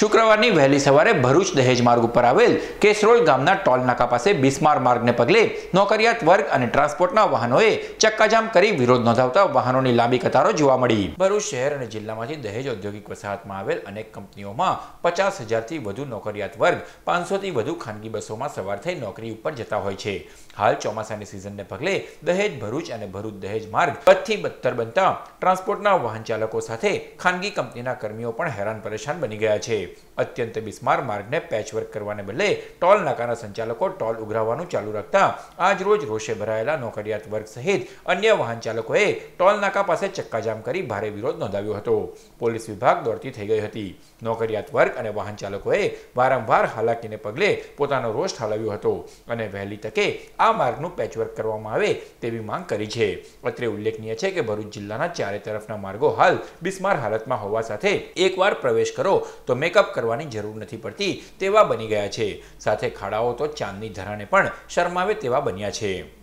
શુક્રવારની વહેલી સવારે ભરૂચ દહેજ માર્ગ ઉપર આવેલ કેસરોલ ગામના ટોલ નાકા પાસે બિસ્માર માર્ગને પગલે નોકરિયાત વર્ગ અને ટ્રાન્સપોર્ટના વાહનોએ ચક્કાજામ કરી વિરોધ નોંધાવતા વાહનોની લાંબી કતારો જોવા મળી. ભરૂચ શહેર અને જિલ્લામાંથી દહેજ ઔદ્યોગિક વસાહતમાં આવેલ અનેક કંપનીઓમાં પચાસ હજારથી વધુ નોકરિયાત વર્ગ, પાંચસોથી વધુ ખાનગી બસોમાં સવાર થઈ નોકરી ઉપર જતા હોય છે. હાલ ચોમાસાની સિઝનને પગલે દહેજ ભરૂચ અને ભરૂચ દહેજ માર્ગ બદથી બદતર બનતા ટ્રાન્સપોર્ટના વાહન ચાલકો સાથે ખાનગી કંપનીના કર્મીઓ પણ હેરાન પરેશાન બની ગયા છે. અત્યંત બિસ્માર માર્ગને પેચવર્ક કરવાને બદલે ટોલ નાકાના સંચાલકો ટોલ ઉઘરાવવાનું ચાલુ રાખતા આજરોજ રોષે ભરાયેલા નોકરિયાત વર્ગ સહિત અન્ય વાહન ચાલકોએ ટોલ નાકા પાસે ચક્કાજામ કરી ભારે વિરોધ નોંધાવ્યો હતો. પોલીસ વિભાગ દોડતી થઈ ગઈ હતી. નોકરિયાત વર્ગ અને વાહન ચાલકોએ વારંવાર હાલાકીને પગલે પોતાનો રોષ ઠાલવ્યો હતો અને વહેલી તકે આ માર્ગનું પેચવર્ક કરવામાં આવે તેવી માંગ કરી છે. અત્રે ઉલ્લેખનીય છે કે ભરૂચ જિલ્લાના ચારે તરફના માર્ગો હાલ બિસ્માર હાલતમાં હોવા સાથે એકવાર પ્રવેશ કરો તો મેકઅપ કરવાની જરૂર નથી પડતી, તેવા બની ગયા છે. સાથે ખાડાઓ તો ચાંદની ધરાને પણ શરમાવે તેવા બન્યા છે.